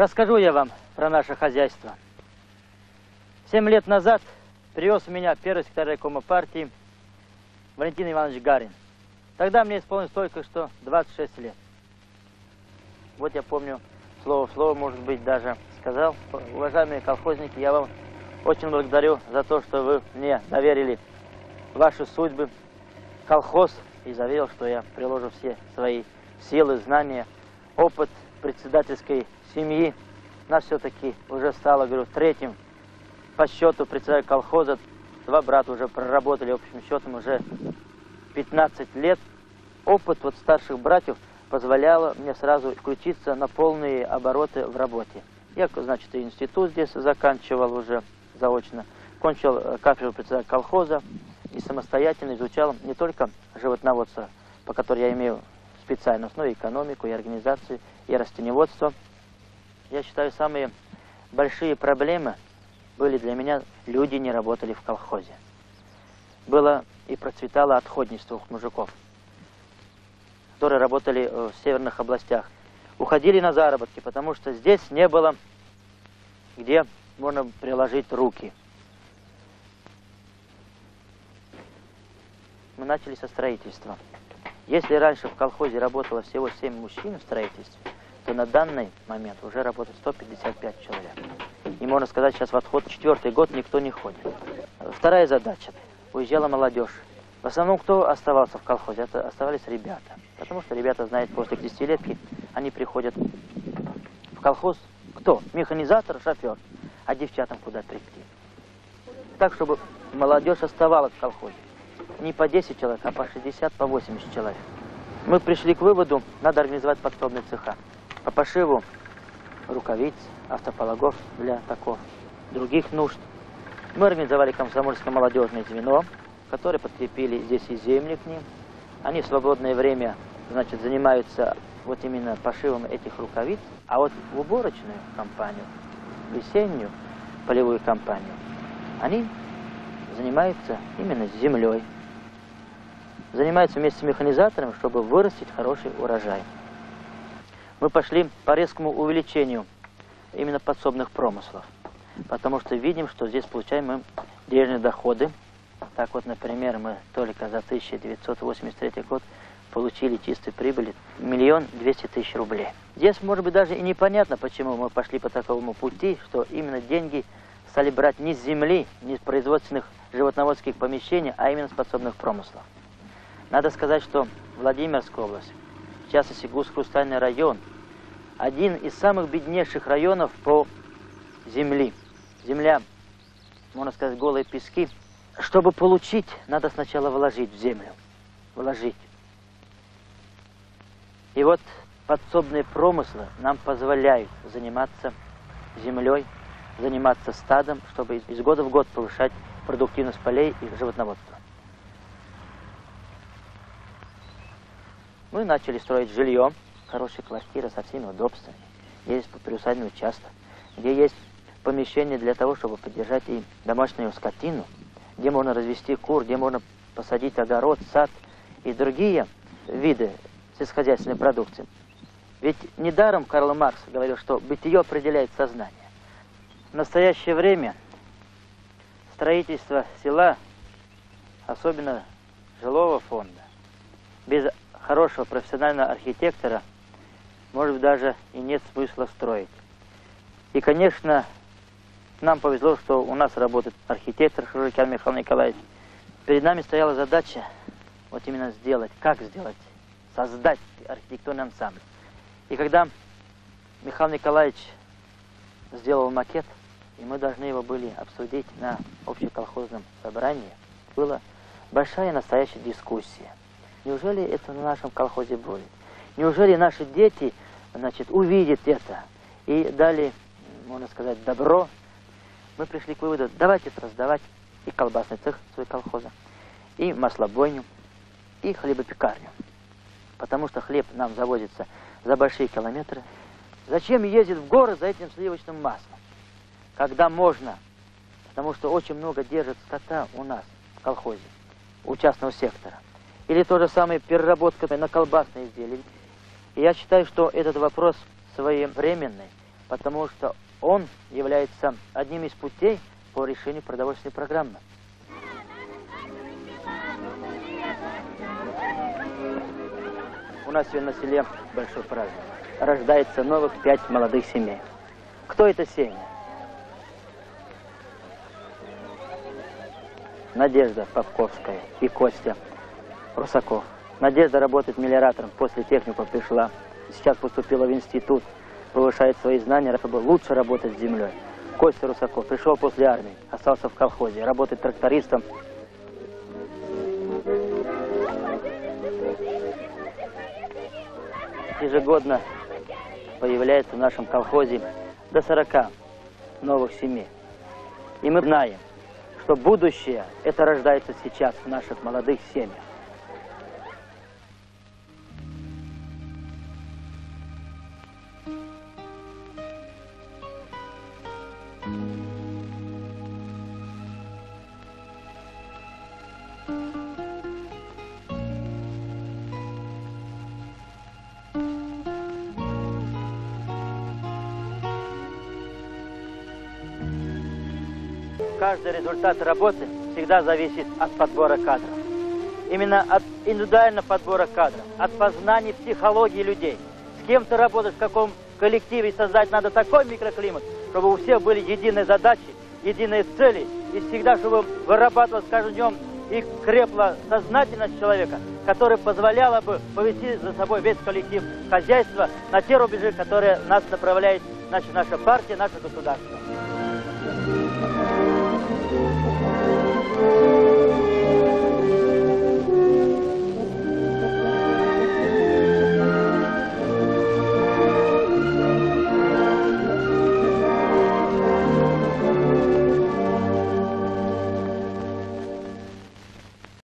Расскажу я вам про наше хозяйство. Семь лет назад привез меня первый секретарь райкома партии Валентин Иванович Гарин. Тогда мне исполнилось только что 26 лет. Вот я помню, слово в слово, может быть, даже сказал. Уважаемые колхозники, я вам очень благодарю за то, что вы мне доверили ваши судьбы, колхоз, и заверил, что я приложу все свои силы, знания, опыт председательской семьи. Нас все-таки уже стало, говорю, третьим по счету председатель колхоза. Два брата уже проработали общим счетом уже 15 лет. Опыт вот старших братьев позволял мне сразу включиться на полные обороты в работе. Я, значит, и институт здесь заканчивал уже заочно, кончил э, кафедру председателя колхоза и самостоятельно изучал не только животноводство, по которой я имею специальность, но и экономику, и организацию, и растеневодство. Я считаю, самые большие проблемы были для меня, люди не работали в колхозе. Было и процветало отходничество у мужиков, которые работали в северных областях. Уходили на заработки, потому что здесь не было где можно приложить руки. Мы начали со строительства. Если раньше в колхозе работало всего 7 мужчин в строительстве, то на данный момент уже работает 155 человек. И можно сказать, сейчас в отход четвертый год никто не ходит. Вторая задача. Уезжала молодежь. В основном, кто оставался в колхозе, это оставались ребята. Потому что ребята знают, после десятилетки они приходят в колхоз. Кто? Механизатор, шофер а девчатам куда прийти. Так, чтобы молодежь оставалась в колхозе. Не по 10 человек, а по 60, по 80 человек. Мы пришли к выводу, надо организовать подсобные цеха. По пошиву рукавиц, автопологов для таков, других нужд. Мы организовали комсомольское молодежное звено, которое подкрепили здесь и земли к ним. Они в свободное время, значит, занимаются вот именно пошивом этих рукавиц, а вот в уборочную компанию весеннюю полевую кампанию, они занимаются именно землей. Занимаются вместе с механизатором, чтобы вырастить хороший урожай. Мы пошли по резкому увеличению именно подсобных промыслов, потому что видим, что здесь получаем мы денежные доходы. Так вот, например, мы только за 1983 год получили чистой прибыли миллион двести тысяч рублей. Здесь, может быть, даже и непонятно, почему мы пошли по такому пути, что именно деньги стали брать не с земли, не с производственных животноводских помещений, а именно с подсобных промыслов. Надо сказать, что Владимирская область, в частности Гус-Хрустальный район, один из самых беднейших районов по земли. Земля, можно сказать, голые пески. Чтобы получить, надо сначала вложить в землю. Вложить. И вот подсобные промыслы нам позволяют заниматься землей, заниматься стадом, чтобы из года в год повышать продуктивность полей и животноводства. Мы начали строить жилье, хорошие квартиры со всеми удобствами. Есть приусадебный участок, где есть помещение для того, чтобы поддержать и домашнюю скотину, где можно развести кур, где можно посадить огород, сад и другие виды сельскохозяйственной продукции. Ведь недаром Карл Маркс говорил, что бытие определяет сознание. В настоящее время строительство села, особенно жилого фонда, без хорошего профессионального архитектора, может быть, даже и нет смысла строить. И, конечно, нам повезло, что у нас работает архитектор Хружикян Михаил Николаевич. Перед нами стояла задача вот именно сделать, как сделать создать архитектурный ансамбль. И когда Михаил Николаевич сделал макет, и мы должны его были обсудить на общеколхозном собрании, была большая настоящая дискуссия. Неужели это на нашем колхозе будет? Неужели наши дети, значит, увидят это и дали, можно сказать, добро? Мы пришли к выводу, давайте раздавать и колбасный цех свой колхоза, и маслобойню, и хлебопекарню потому что хлеб нам завозится за большие километры. Зачем ездить в город за этим сливочным маслом? Когда можно, потому что очень много держит скота у нас в колхозе, у частного сектора. Или то же самое переработка на колбасные изделия. И я считаю, что этот вопрос своевременный потому что он является одним из путей по решению продовольственной программы. У нас сегодня на селе большой праздник. Рождается новых пять молодых семей. Кто это семьи? Надежда Попковская и Костя Русаков. Надежда работает мелиоратором, после техникума пришла. Сейчас поступила в институт, повышает свои знания, чтобы лучше работать с землей. Костя Русаков пришел после армии, остался в колхозе, работает трактористом. Ежегодно появляется в нашем колхозе до 40 новых семей. И мы знаем, что будущее это рождается сейчас в наших молодых семьях. Каждый результат работы всегда зависит от подбора кадров. Именно от индивидуального подбора кадров, от познания психологии людей. С кем ты работаешь, в каком коллективе создать надо такой микроклимат, чтобы у всех были единые задачи, единые цели, и всегда, чтобы вырабатывалось каждым днем и крепла сознательность человека, которая позволяла бы повести за собой весь коллектив хозяйства на те рубежи, которые нас направляет наша, наша партия, наше государство.